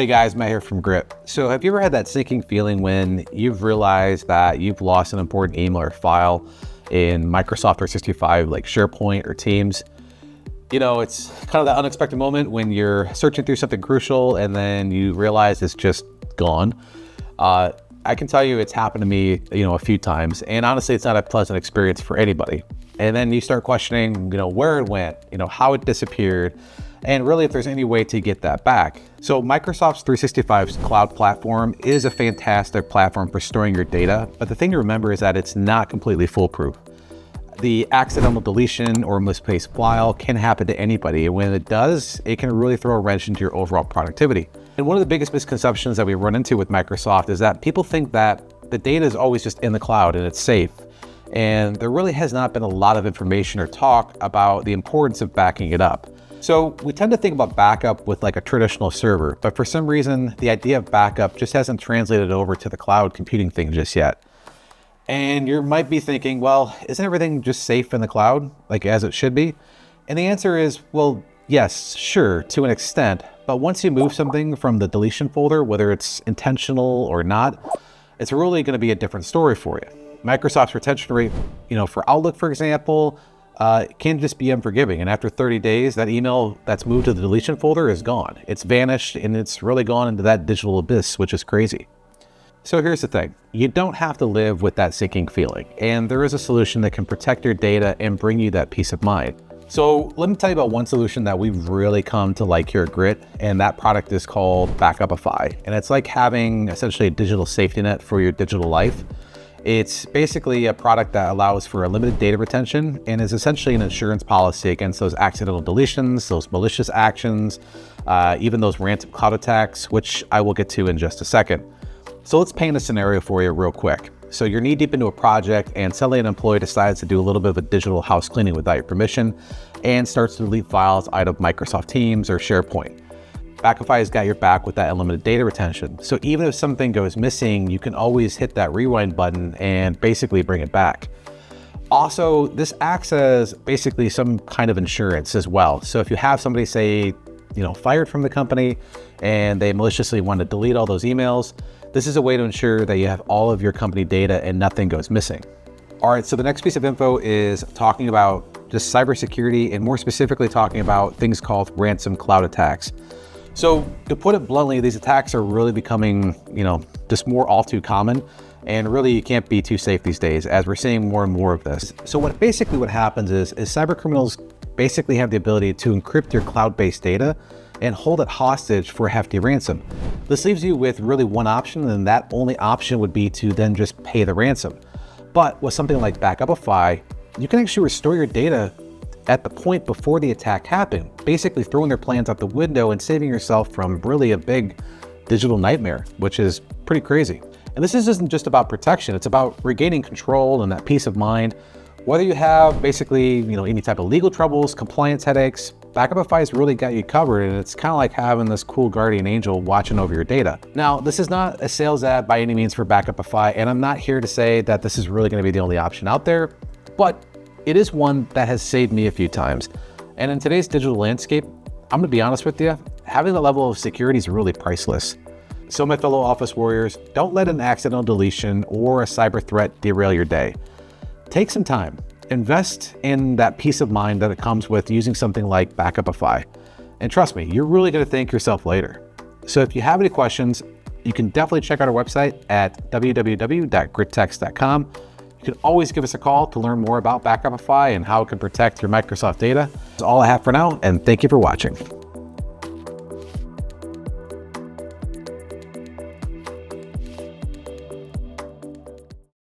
Hey guys, Matt here from Grit. So have you ever had that sinking feeling when you've realized that you've lost an important email or file in Microsoft 365 like SharePoint or Teams? You know, it's kind of that unexpected moment when you're searching through something crucial and then you realize it's just gone. Uh, I can tell you it's happened to me, you know, a few times. And honestly, it's not a pleasant experience for anybody. And then you start questioning, you know, where it went, you know, how it disappeared, and really if there's any way to get that back. So Microsoft's 365's cloud platform is a fantastic platform for storing your data, but the thing to remember is that it's not completely foolproof. The accidental deletion or misplaced file can happen to anybody, and when it does, it can really throw a wrench into your overall productivity. And one of the biggest misconceptions that we run into with Microsoft is that people think that the data is always just in the cloud and it's safe. And there really has not been a lot of information or talk about the importance of backing it up. So we tend to think about backup with like a traditional server, but for some reason, the idea of backup just hasn't translated over to the cloud computing thing just yet. And you might be thinking, well, isn't everything just safe in the cloud, like as it should be? And the answer is, well, yes, sure, to an extent. But once you move something from the deletion folder, whether it's intentional or not, it's really going to be a different story for you. Microsoft's retention rate, you know, for Outlook, for example, uh, can just be unforgiving. And after 30 days, that email that's moved to the deletion folder is gone. It's vanished and it's really gone into that digital abyss, which is crazy. So here's the thing. You don't have to live with that sinking feeling. And there is a solution that can protect your data and bring you that peace of mind. So let me tell you about one solution that we've really come to like here at Grit, and that product is called Backupify. And it's like having essentially a digital safety net for your digital life. It's basically a product that allows for a limited data retention and is essentially an insurance policy against those accidental deletions, those malicious actions, uh, even those ransom cloud attacks, which I will get to in just a second. So let's paint a scenario for you real quick. So you're knee deep into a project and suddenly an employee decides to do a little bit of a digital house cleaning without your permission and starts to delete files out of Microsoft Teams or SharePoint. Backupify has got your back with that unlimited data retention. So even if something goes missing, you can always hit that rewind button and basically bring it back. Also, this acts as basically some kind of insurance as well. So if you have somebody say, you know, fired from the company and they maliciously want to delete all those emails, this is a way to ensure that you have all of your company data and nothing goes missing. All right, so the next piece of info is talking about just cybersecurity and more specifically talking about things called ransom cloud attacks. So to put it bluntly, these attacks are really becoming, you know, just more all too common. And really you can't be too safe these days as we're seeing more and more of this. So what basically what happens is, is cyber criminals basically have the ability to encrypt your cloud-based data and hold it hostage for a hefty ransom. This leaves you with really one option and that only option would be to then just pay the ransom. But with something like Backupify, you can actually restore your data at the point before the attack happened, basically throwing their plans out the window and saving yourself from really a big digital nightmare, which is pretty crazy. And this isn't just about protection, it's about regaining control and that peace of mind. Whether you have basically, you know, any type of legal troubles, compliance headaches, Backupify has really got you covered and it's kind of like having this cool guardian angel watching over your data. Now, this is not a sales ad by any means for Backupify, and I'm not here to say that this is really gonna be the only option out there, but it is one that has saved me a few times. And in today's digital landscape, I'm gonna be honest with you, having the level of security is really priceless. So my fellow office warriors, don't let an accidental deletion or a cyber threat derail your day. Take some time, invest in that peace of mind that it comes with using something like Backupify. And trust me, you're really gonna thank yourself later. So if you have any questions, you can definitely check out our website at www.grittechs.com you can always give us a call to learn more about Backupify and how it can protect your Microsoft data. That's all I have for now, and thank you for watching.